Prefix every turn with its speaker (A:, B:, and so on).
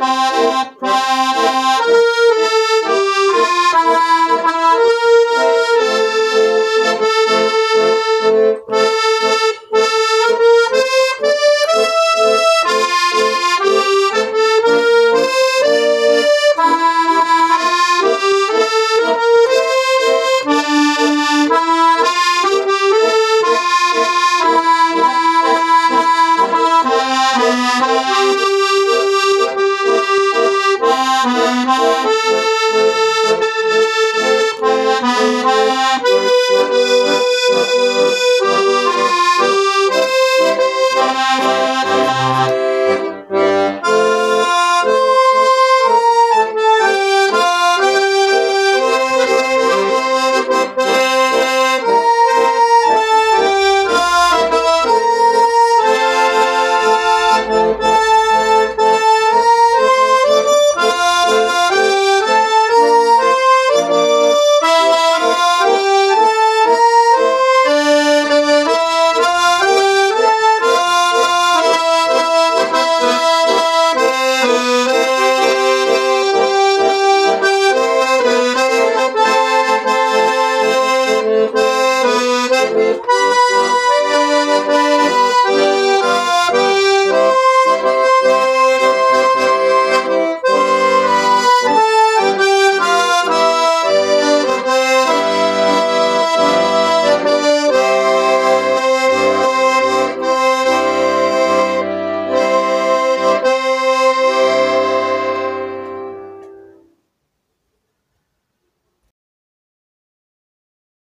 A: Bye.
B: Música